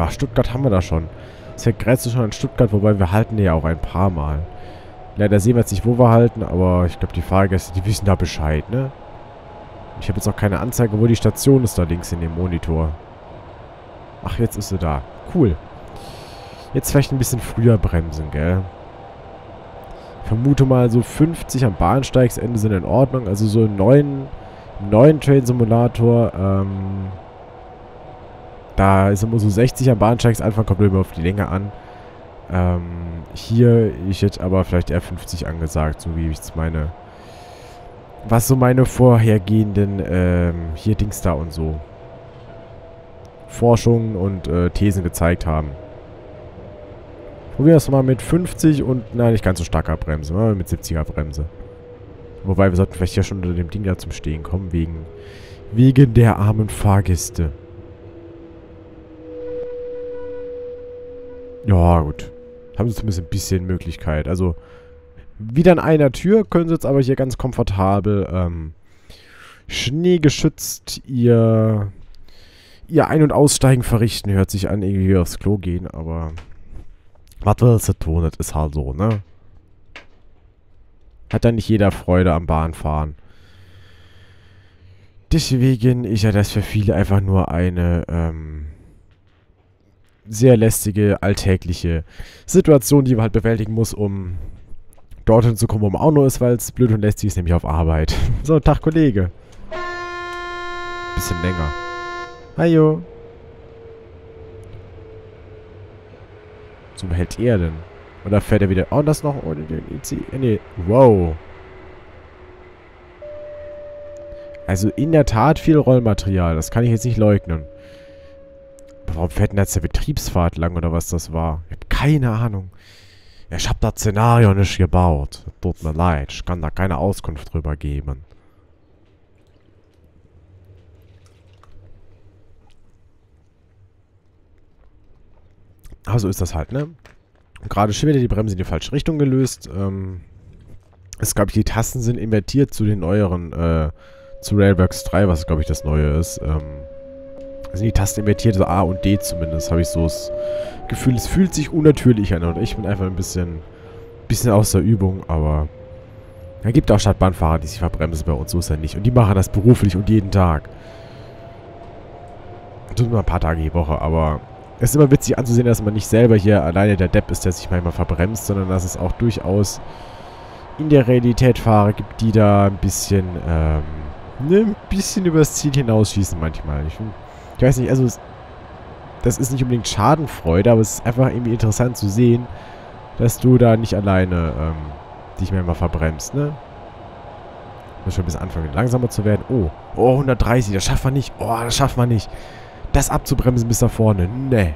Ach, Stuttgart haben wir da schon. Das grenzt schon an Stuttgart, wobei wir halten ja auch ein paar Mal. Leider sehen wir jetzt nicht, wo wir halten, aber ich glaube, die Fahrgäste, die wissen da Bescheid, ne? Ich habe jetzt auch keine Anzeige, wo die Station ist da links in dem Monitor. Ach, jetzt ist sie da. Cool. Jetzt vielleicht ein bisschen früher bremsen, gell? Ich vermute mal, so 50 am Bahnsteigsende sind in Ordnung. Also so einen neuen, neuen Train-Simulator, ähm, da ist immer so 60 am Bahnsteigsanfang, kommt immer auf die Länge an. Ähm, hier, ich hätte aber vielleicht eher 50 angesagt, so wie ich es meine. Was so meine vorhergehenden, ähm, hier Dings da und so. Forschungen und äh, Thesen gezeigt haben. Probieren wir es mal mit 50 und, na, nicht ganz so starker Bremse, mal mit 70er Bremse. Wobei, wir sollten vielleicht ja schon unter dem Ding da zum Stehen kommen, wegen, wegen der armen Fahrgäste. Ja, gut. Haben sie zumindest ein bisschen Möglichkeit. Also, wieder in einer Tür können sie jetzt aber hier ganz komfortabel ähm, schneegeschützt ihr, ihr Ein- und Aussteigen verrichten. Hört sich an, irgendwie aufs Klo gehen, aber was willst du tun? Das ist halt so, ne? Hat dann nicht jeder Freude am Bahnfahren. Deswegen ist ja das für viele einfach nur eine, ähm, sehr lästige, alltägliche Situation, die man halt bewältigen muss, um dorthin zu kommen, wo man auch nur ist, weil es blöd und lästig ist, nämlich auf Arbeit. so, Tag, Kollege. Bisschen länger. Hallo. So hält er denn? Oder fährt er wieder... Oh, das noch... Oh, IC... Nee, wow. Also in der Tat viel Rollmaterial. Das kann ich jetzt nicht leugnen. Warum fährt denn jetzt der Betriebsfahrt lang oder was das war? Ich habe keine Ahnung. Ich habe das Szenario nicht gebaut. Tut mir leid. Ich kann da keine Auskunft drüber geben. Also ist das halt, ne? Gerade schon wieder die Bremse in die falsche Richtung gelöst. Ähm, es glaube ich, die Tasten sind invertiert zu den neueren, äh, zu Railworks 3, was glaube ich das neue ist. Ähm, sind die Tasten invertiert, so A und D zumindest, habe ich so das Gefühl, es fühlt sich unnatürlich an und ich bin einfach ein bisschen, bisschen aus der Übung, aber es gibt auch Stadtbahnfahrer, die sich verbremsen bei uns, so ist ja nicht. Und die machen das beruflich und jeden Tag. Tut immer ein paar Tage die Woche, aber es ist immer witzig anzusehen, dass man nicht selber hier alleine der Depp ist, der sich manchmal verbremst, sondern dass es auch durchaus in der Realität Fahrer gibt, die da ein bisschen, ähm, ne, ein bisschen übers Ziel hinausschießen manchmal. Ich finde ich weiß nicht, also das ist nicht unbedingt Schadenfreude, aber es ist einfach irgendwie interessant zu sehen, dass du da nicht alleine ähm, dich mehr mal verbremst, ne? Muss schon ein bisschen anfangen, langsamer zu werden. Oh, oh, 130, das schafft man nicht. Oh, das schafft man nicht. Das abzubremsen bis da vorne. Ne.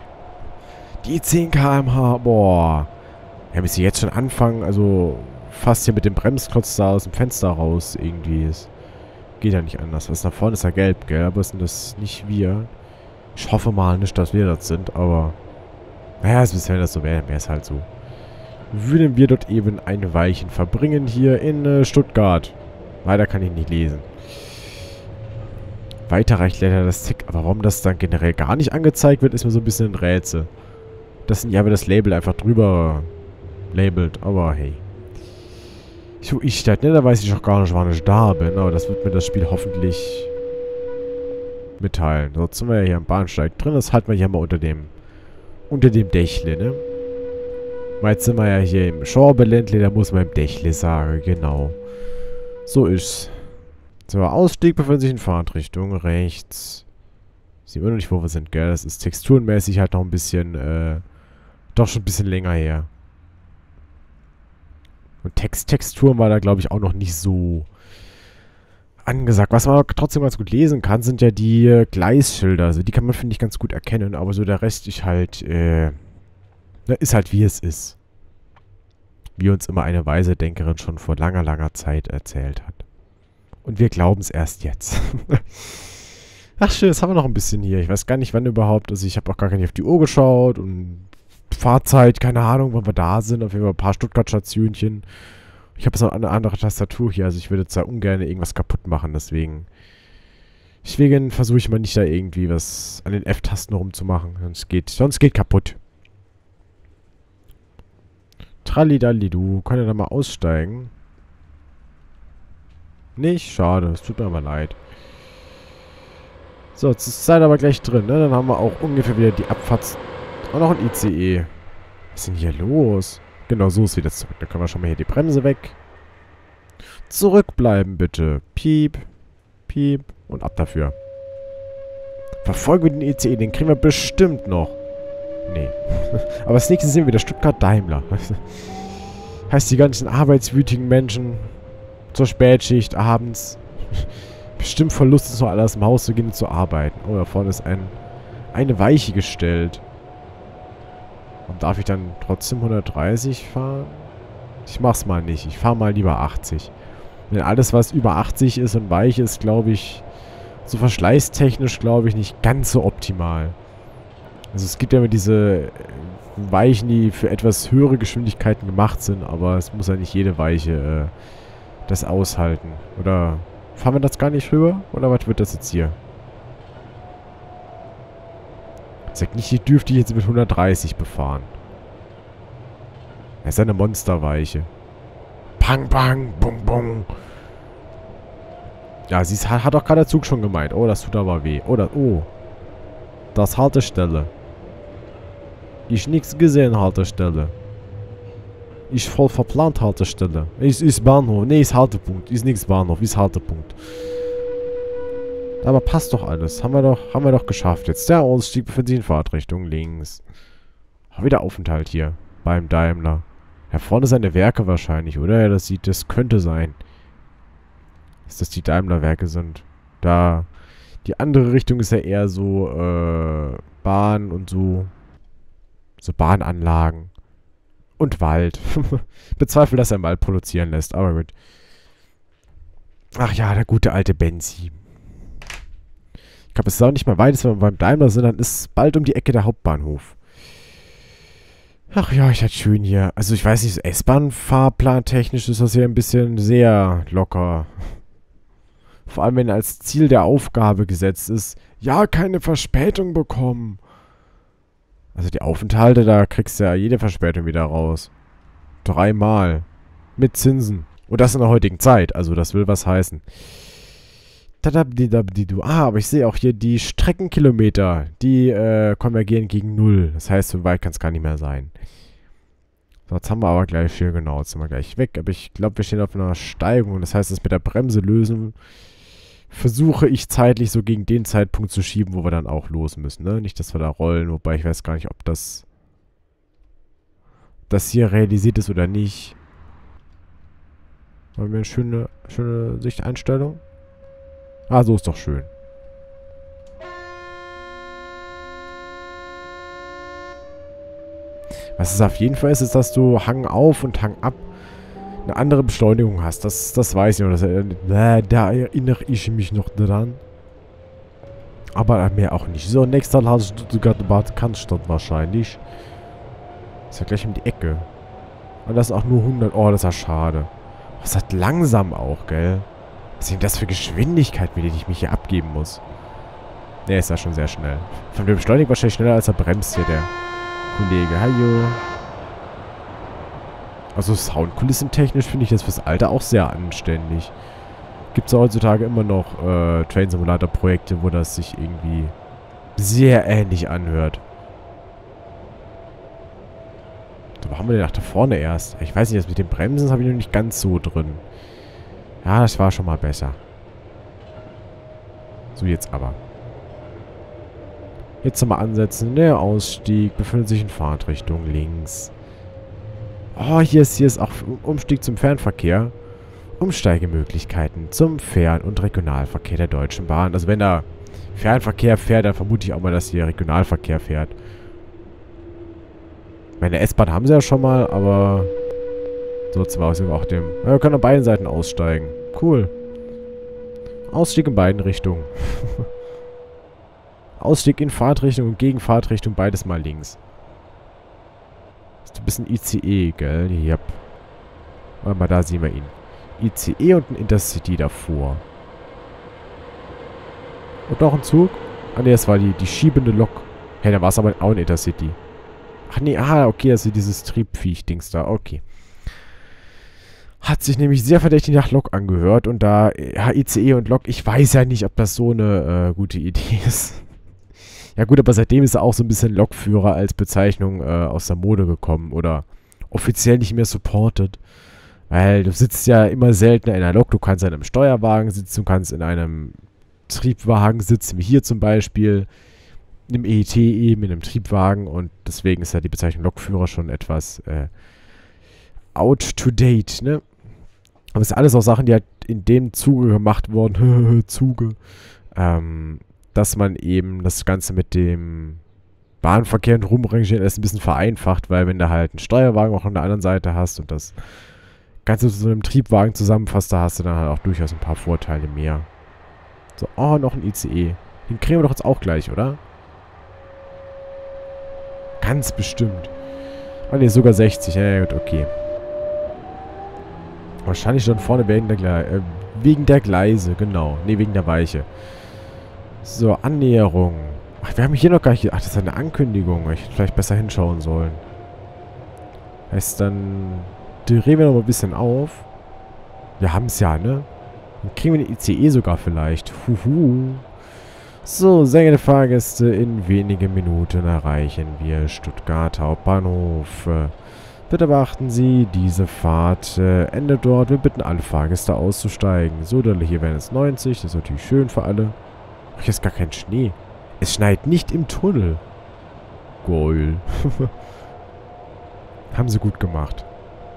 Die 10 km/h, boah. Ja, bis sie jetzt schon anfangen, also fast hier mit dem Bremsklotz da aus dem Fenster raus irgendwie ist. Geht ja nicht anders. Was da vorne ist ja gelb, gell? Aber sind das nicht wir. Ich hoffe mal nicht, dass wir das sind, aber... Naja, es wenn das so wäre, wäre es halt so. Würden wir dort eben ein Weilchen verbringen hier in äh, Stuttgart. Weiter kann ich nicht lesen. Weiter reicht leider das Tick. Aber warum das dann generell gar nicht angezeigt wird, ist mir so ein bisschen ein Rätsel. Das sind ja aber das Label einfach drüber labelt. Aber hey. So ich das, ne? Da weiß ich auch gar nicht, wann ich da bin. Aber das wird mir das Spiel hoffentlich mitteilen. So, jetzt sind wir ja hier am Bahnsteig drin. Das halten wir hier mal unter dem unter dem Dächle, ne? Jetzt sind wir ja hier im Schorbeländle, da muss man im Dächle sagen, genau. So ist's. So, Ausstieg befindet sich in Fahrtrichtung rechts. Sehen wir noch nicht, wo wir sind, gell? Das ist texturenmäßig halt noch ein bisschen, äh, doch schon ein bisschen länger her. Und Texttexturen war da, glaube ich, auch noch nicht so angesagt. Was man aber trotzdem ganz gut lesen kann, sind ja die äh, Gleisschilder. Also die kann man, finde ich, ganz gut erkennen. Aber so der Rest ist halt, äh, ist halt wie es ist. Wie uns immer eine weise Denkerin schon vor langer, langer Zeit erzählt hat. Und wir glauben es erst jetzt. Ach schön, jetzt haben wir noch ein bisschen hier. Ich weiß gar nicht, wann überhaupt. Also ich habe auch gar nicht auf die Uhr geschaut und Fahrzeit, keine Ahnung, wann wir da sind. Auf jeden Fall ein paar Stuttgart-Stationchen. Ich habe jetzt noch eine andere Tastatur hier, also ich würde jetzt da ungern irgendwas kaputt machen, deswegen Deswegen versuche ich mal nicht da irgendwie was an den F-Tasten rumzumachen. Sonst geht, sonst geht kaputt. Tralidali, du. Kann ja da mal aussteigen. Nicht? Schade. Es tut mir aber leid. So, jetzt ist Zeit aber gleich drin, ne? Dann haben wir auch ungefähr wieder die Abfahrts... Und noch ein ICE. Was ist denn hier los? Genau, so ist wieder zurück. Da können wir schon mal hier die Bremse weg. Zurückbleiben, bitte. Piep. Piep. Und ab dafür. Verfolgen wir den ICE. Den kriegen wir bestimmt noch. Nee. Aber das nächste sehen wir wieder Stuttgart-Daimler. heißt, die ganzen arbeitswütigen Menschen zur Spätschicht abends. Bestimmt voll Lust, ist noch alles im Haus zu gehen und zu arbeiten. Oh, da vorne ist ein, eine Weiche gestellt. Und darf ich dann trotzdem 130 fahren? Ich mach's mal nicht. Ich fahre mal lieber 80. Denn alles, was über 80 ist und weich ist, glaube ich, so verschleißtechnisch, glaube ich, nicht ganz so optimal. Also es gibt ja immer diese Weichen, die für etwas höhere Geschwindigkeiten gemacht sind, aber es muss ja nicht jede Weiche äh, das aushalten. Oder fahren wir das gar nicht höher? Oder was wird das jetzt hier? Die dürfte ich jetzt mit 130 befahren. Das ist eine Monsterweiche. Pang, pang, bung, bung. Ja, sie hat, auch gerade der Zug schon gemeint. Oh, das tut aber weh. Oh, das, oh. Das Haltestelle. Ich nichts gesehen, Haltestelle. Ich voll verplant, Haltestelle. Ist, ist Bahnhof. Ne, ist Haltepunkt. Ist nichts Bahnhof, ist Haltepunkt. Aber passt doch alles. Haben wir doch, haben wir doch geschafft. Jetzt der Ausstieg befindet sich in Fahrtrichtung links. Auch wieder Aufenthalt hier. Beim Daimler. Ja, vorne seine Werke wahrscheinlich, oder? Ja, das sieht, das könnte sein. Dass das die Daimler-Werke sind. Da. Die andere Richtung ist ja eher so, äh, Bahn und so. So Bahnanlagen. Und Wald. Bezweifle, dass er mal produzieren lässt, aber gut. Ach ja, der gute alte Benzi. Ich glaube, es ist auch nicht mehr weit, wenn wir beim Daimler sind, dann ist bald um die Ecke der Hauptbahnhof. Ach ja, ich hatte schön hier. Also ich weiß nicht, S-Bahn-Fahrplan technisch ist das hier ein bisschen sehr locker. Vor allem, wenn als Ziel der Aufgabe gesetzt ist, ja, keine Verspätung bekommen. Also die Aufenthalte, da kriegst du ja jede Verspätung wieder raus. Dreimal. Mit Zinsen. Und das in der heutigen Zeit. Also das will was heißen. Ah, aber ich sehe auch hier die Streckenkilometer, die äh, konvergieren gegen Null. Das heißt, so weit kann es gar nicht mehr sein. So, jetzt haben wir aber gleich hier, genau, jetzt sind wir gleich weg. Aber ich glaube, wir stehen auf einer Steigung. Das heißt, das mit der Bremse lösen versuche ich zeitlich so gegen den Zeitpunkt zu schieben, wo wir dann auch los müssen. Ne? Nicht, dass wir da rollen, wobei ich weiß gar nicht, ob das, das hier realisiert ist oder nicht. Haben wir eine schöne, schöne Sichteinstellung? Ah, so ist doch schön. Was es auf jeden Fall ist, ist, dass du Hang auf und Hang ab eine andere Beschleunigung hast. Das, das weiß ich noch. Das, äh, da erinnere ich mich noch dran. Aber mehr auch nicht. So, nächster Halt Stuttgart Bad Cannstatt wahrscheinlich. Ist ja gleich um die Ecke. Und das ist auch nur 100. Oh, das ist ja schade. Das hat langsam auch, gell? Was ist denn das für Geschwindigkeit, mit der ich mich hier abgeben muss? Der ist ja schon sehr schnell. Von dem beschleunigt wahrscheinlich schneller, als er bremst hier, der Kollege. Hallo. Also Soundkulissentechnisch finde ich das fürs Alter auch sehr anständig. Gibt es heutzutage immer noch äh, Train Simulator Projekte, wo das sich irgendwie sehr ähnlich anhört. So, wo haben wir denn nach da vorne erst? Ich weiß nicht, das mit den Bremsen habe ich noch nicht ganz so drin. Ja, das war schon mal besser. So, jetzt aber. Jetzt nochmal ansetzen. Der Ausstieg befindet sich in Fahrtrichtung links. Oh, hier ist, hier ist auch Umstieg zum Fernverkehr. Umsteigemöglichkeiten zum Fern- und Regionalverkehr der Deutschen Bahn. Also wenn da Fernverkehr fährt, dann vermute ich auch mal, dass hier Regionalverkehr fährt. Meine S-Bahn haben sie ja schon mal, aber so zwar aus auch dem... Ja, wir können auf beiden Seiten aussteigen. Cool. Ausstieg in beiden Richtungen. Ausstieg in Fahrtrichtung und gegen Fahrtrichtung, beides mal links. Ist ein bisschen ICE, gell? Yep. Warte mal, da sehen wir ihn. ICE und ein Intercity davor. Und noch ein Zug? Ah ne, das war die, die schiebende Lok. Hey, da war es aber auch ein Intercity. Ach nee, ah, okay, das ist dieses Triebviech-Dings da. Okay. Hat sich nämlich sehr verdächtig nach Lok angehört. Und da, ja, ICE und Lok, ich weiß ja nicht, ob das so eine äh, gute Idee ist. Ja gut, aber seitdem ist er auch so ein bisschen Lokführer als Bezeichnung äh, aus der Mode gekommen. Oder offiziell nicht mehr supported. Weil du sitzt ja immer seltener in einer Lok. Du kannst in einem Steuerwagen sitzen, du kannst in einem Triebwagen sitzen, wie hier zum Beispiel. In einem EET eben, in einem Triebwagen. Und deswegen ist ja die Bezeichnung Lokführer schon etwas äh, out to date, ne? Aber es sind alles auch Sachen, die halt in dem Zuge gemacht wurden. Zuge. Ähm, dass man eben das Ganze mit dem Bahnverkehr und Rumrangieren ist ein bisschen vereinfacht, weil wenn du halt einen Steuerwagen auch an der anderen Seite hast und das Ganze zu so einem Triebwagen zusammenfasst, da hast du dann halt auch durchaus ein paar Vorteile mehr. So, oh, noch ein ICE. Den kriegen wir doch jetzt auch gleich, oder? Ganz bestimmt. Ah, ne, sogar 60. Ja, gut, okay. Wahrscheinlich schon vorne wegen der, Gle äh, wegen der Gleise, genau. Ne, wegen der Weiche. So, Annäherung. Ach, wir haben hier noch gar nicht... Ach, das ist eine Ankündigung. Ich hätte vielleicht besser hinschauen sollen. Heißt dann... Drehen wir noch mal ein bisschen auf. Wir haben es ja, ne? Dann kriegen wir den ICE sogar vielleicht. Huhu. So, sehr geehrte Fahrgäste, in wenigen Minuten erreichen wir Stuttgart Hauptbahnhof. Bitte beachten Sie, diese Fahrt äh, endet dort. Wir bitten alle Fahrgäste auszusteigen. So, hier wären es 90. Das ist natürlich schön für alle. Ach, hier ist gar kein Schnee. Es schneit nicht im Tunnel. Geil. haben sie gut gemacht.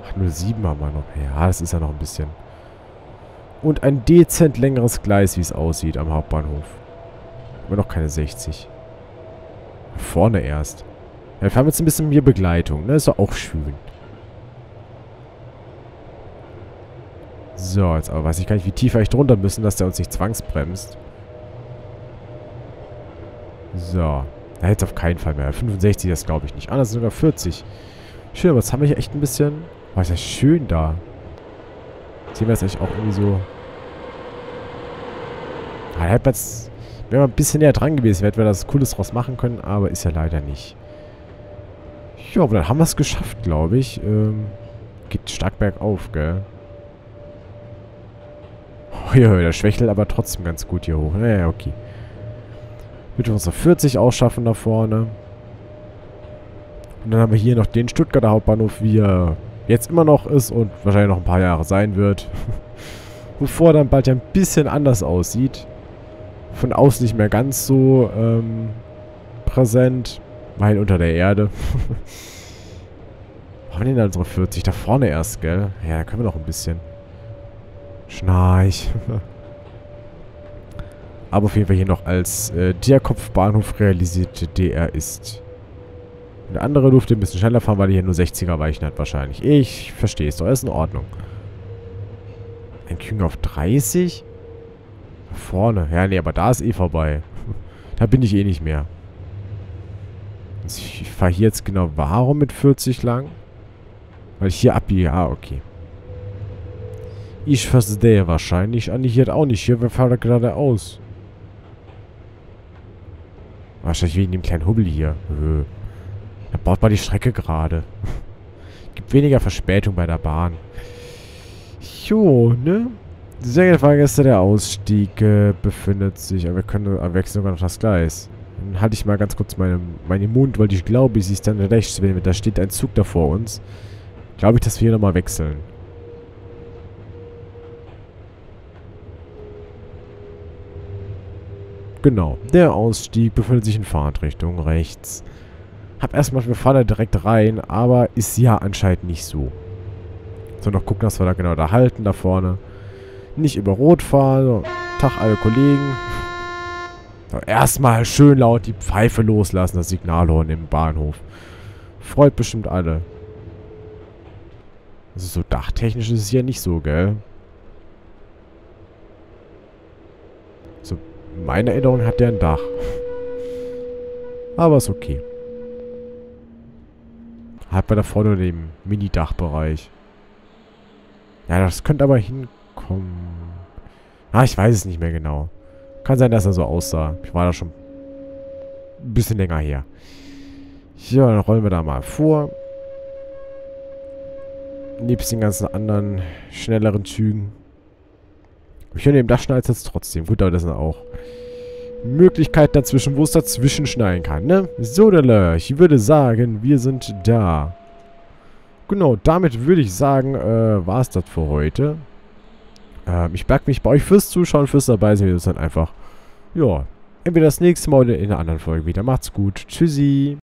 Ach, 07 haben wir noch. Ja, das ist ja noch ein bisschen. Und ein dezent längeres Gleis, wie es aussieht am Hauptbahnhof. Aber noch keine 60. Vorne erst. Ja, wir haben jetzt ein bisschen mehr Begleitung, ne? Ist doch auch schön. So, jetzt aber weiß ich gar nicht, wie tief wir echt drunter müssen, dass der uns nicht zwangsbremst. So. Hätte es auf keinen Fall mehr. 65 das glaube ich nicht. Ah, das sind sogar 40. Schön, aber jetzt haben wir hier echt ein bisschen... Boah, ist ja schön da. Sehen wir jetzt eigentlich auch irgendwie so... Ah, da hätte man jetzt... Wenn wir ein bisschen näher dran gewesen hätten wir das Cooles draus machen können, aber ist ja leider nicht. Ja, aber dann haben wir es geschafft, glaube ich. Ähm, geht stark bergauf, gell? Oh, ja, der schwächelt aber trotzdem ganz gut hier hoch. Naja, okay. Wird uns auf 40 ausschaffen da vorne. Und dann haben wir hier noch den Stuttgarter Hauptbahnhof, wie er jetzt immer noch ist und wahrscheinlich noch ein paar Jahre sein wird. Bevor dann bald ja ein bisschen anders aussieht. Von außen nicht mehr ganz so ähm, präsent. Weil unter der Erde. Haben wir denn da unsere 40? Da vorne erst, gell? Ja, können wir noch ein bisschen. Schnarch. Aber auf jeden Fall hier noch als äh, Diakopf-Bahnhof realisierte DR ist. Der andere durfte ein bisschen schneller fahren, weil er hier nur 60er Weichen hat wahrscheinlich. Ich verstehe es doch, ist in Ordnung. Ein Küng auf 30? Vorne. Ja, nee, aber da ist eh vorbei. da bin ich eh nicht mehr. Ich fahre hier jetzt genau warum mit 40 lang? Weil ich hier abbiege. Ah, okay. Ich verstehe wahrscheinlich. Andi hier auch nicht. Hier, wir fahren geradeaus. Wahrscheinlich wegen dem kleinen Hubbel hier. Da baut man die Strecke gerade. Gibt weniger Verspätung bei der Bahn. Jo, ne? Sehr geehrte Fahrgäste, der Ausstieg äh, befindet sich. Aber wir können äh, wechseln sogar noch das Gleis. Dann halte ich mal ganz kurz meine, meinen Mund, weil ich glaube, sie ist dann rechts. Da steht ein Zug da vor uns. Glaube ich, dass wir hier nochmal wechseln. Genau. Der Ausstieg befindet sich in Fahrtrichtung rechts. Hab erstmal, wir fahren da direkt rein, aber ist ja anscheinend nicht so. So, noch gucken, dass wir da genau da halten, da vorne. Nicht über Rot fahren. So, Tag, alle Kollegen. So, erstmal schön laut die Pfeife loslassen, das Signalhorn im Bahnhof. Freut bestimmt alle. Also so dachtechnisch ist es ja nicht so, gell? Meine Erinnerung hat der ein Dach. Aber ist okay. Hat man da vorne den Mini-Dachbereich. Ja, das könnte aber hinkommen. Ah, ich weiß es nicht mehr genau. Kann sein, dass er so aussah. Ich war da schon ein bisschen länger her. Ja, dann rollen wir da mal vor. Nebst den ganzen anderen schnelleren Zügen. Ich höre dem Dachschneider jetzt trotzdem. Gut, aber das sind auch Möglichkeiten dazwischen, wo es dazwischen schneiden kann, ne? So, ich würde sagen, wir sind da. Genau, damit würde ich sagen, äh, war es das für heute. Ähm, ich bedanke mich bei euch fürs Zuschauen, fürs dabei sein. Wir uns dann einfach, ja, entweder das nächste Mal oder in einer anderen Folge wieder. Macht's gut. Tschüssi.